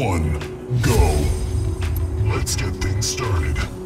One, go. Let's get things started.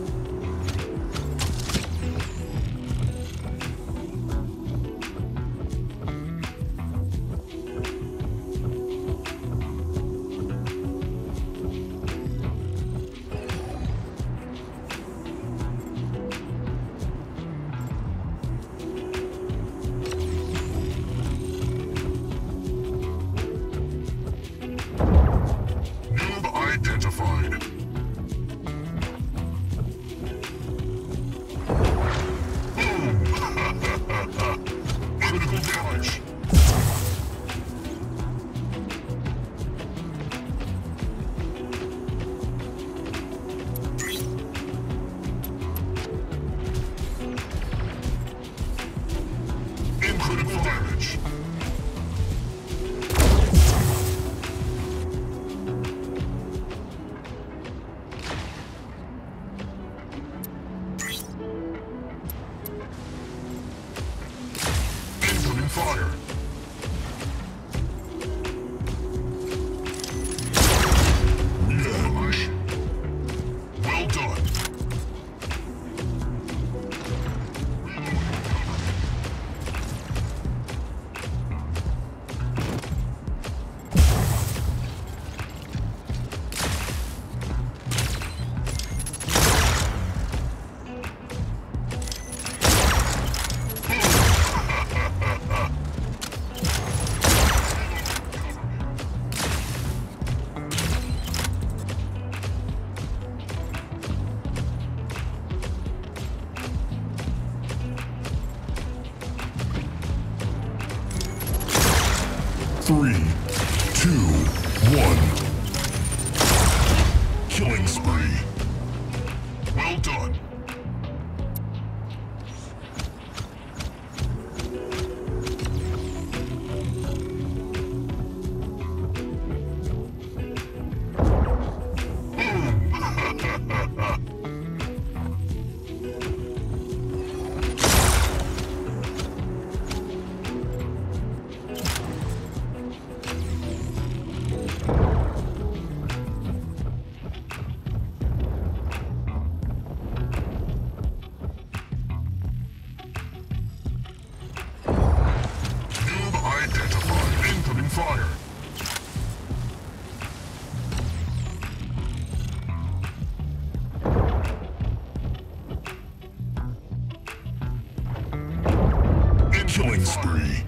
Spree.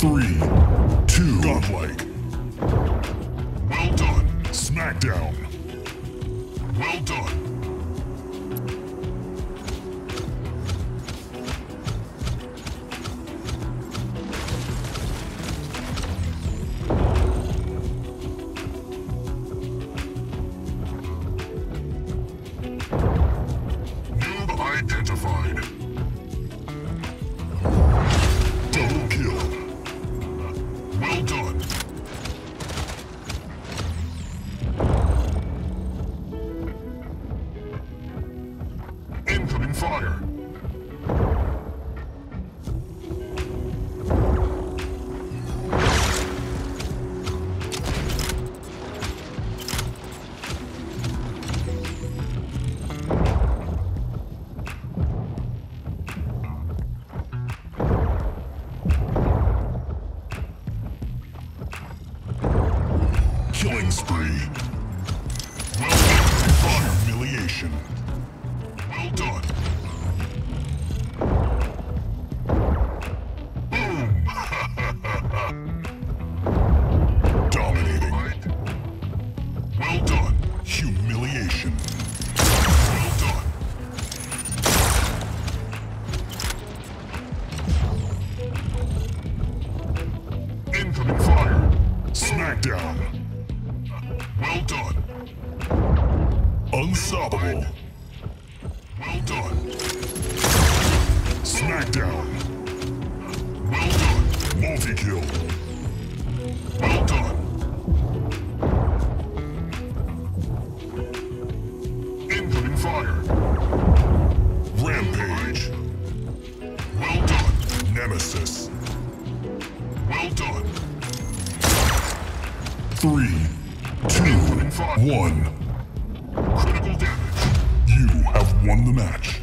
Three, two, godlike. One. Critical damage. You have won the match.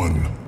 one.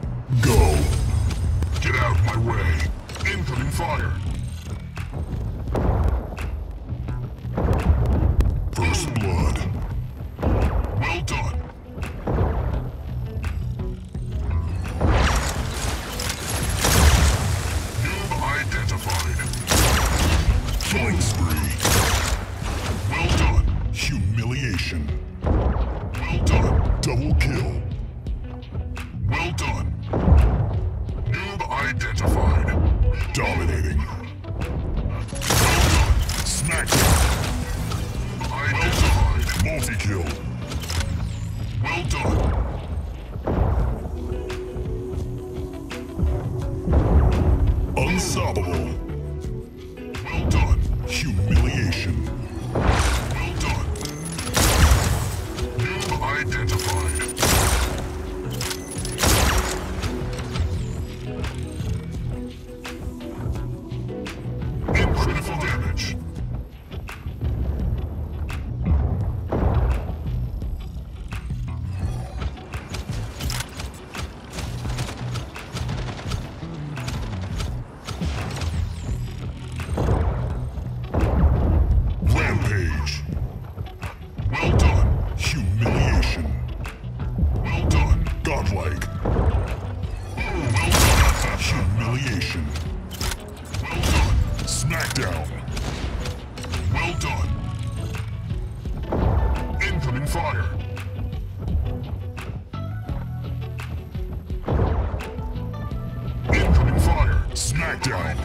Smackdown.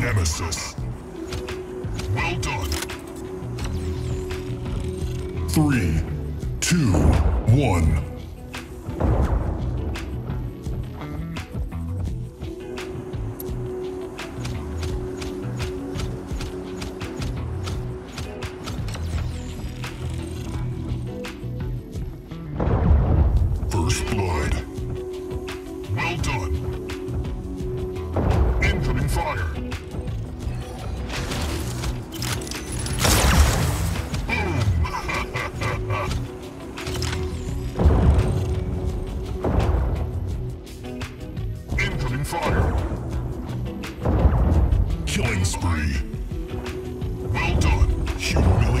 Nemesis. Well done. Three, two, one. killing spree. Well done, human.